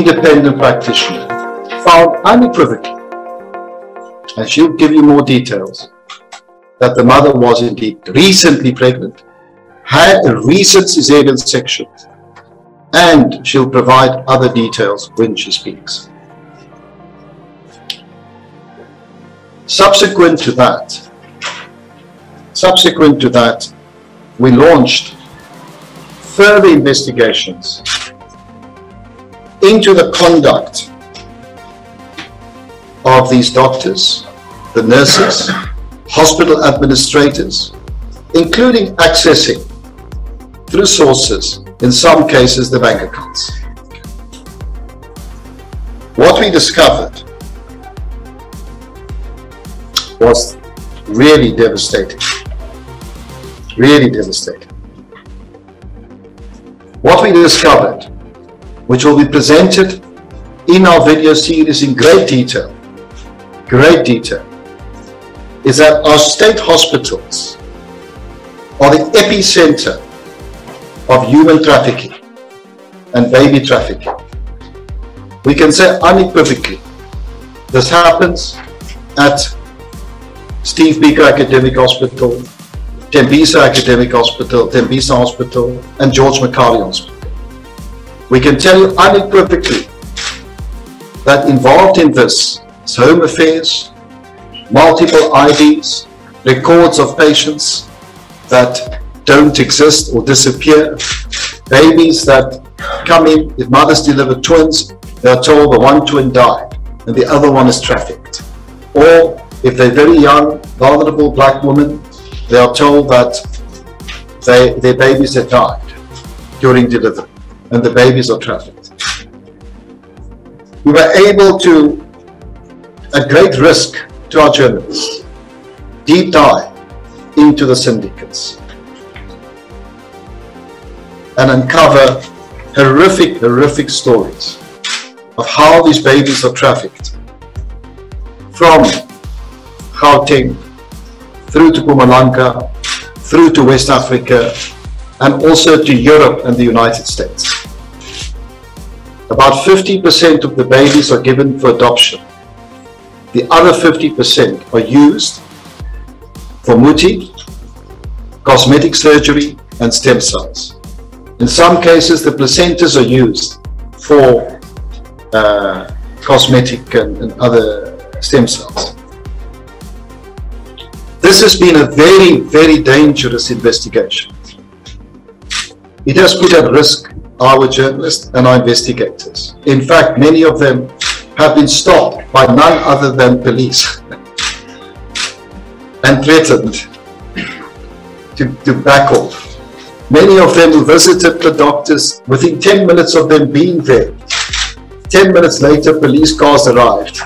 independent practitioner. Found unequivocally, and she'll give you more details, that the mother was indeed recently pregnant, had a recent cesarean section, and she'll provide other details when she speaks. Subsequent to that, subsequent to that, we launched further investigations into the conduct of these doctors, the nurses, hospital administrators, including accessing through sources, in some cases, the bank accounts. What we discovered was really devastating. Really devastating. What we discovered, which will be presented in our video series in great detail, great detail, is that our state hospitals are the epicenter of human trafficking and baby trafficking. We can say unequivocally, this happens at Steve Biko Academic Hospital, Tembisa Academic Hospital, Tembisa Hospital, and George Mukhari Hospital. We can tell you unequivocally that involved in this is home affairs, multiple IDs, records of patients that don't exist or disappear, babies that come in, if mothers deliver twins, they are told the one twin died and the other one is trafficked. Or if they're very young, vulnerable black women, they are told that they, their babies have died during delivery and the babies are trafficked. We were able to, at great risk to our journalists, deep dive into the syndicates and uncover horrific, horrific stories of how these babies are trafficked from Gauteng through to Mpumalanga, through to West Africa, and also to Europe and the United States. About 50% of the babies are given for adoption. The other 50% are used for muti, cosmetic surgery, and stem cells. In some cases, the placentas are used for uh, cosmetic and, and other stem cells. This has been a very, very dangerous investigation. It has put at risk our journalists and our investigators. In fact, many of them have been stopped by none other than police and threatened to, to back off. Many of them visited the doctors within 10 minutes of them being there. 10 minutes later, police cars arrived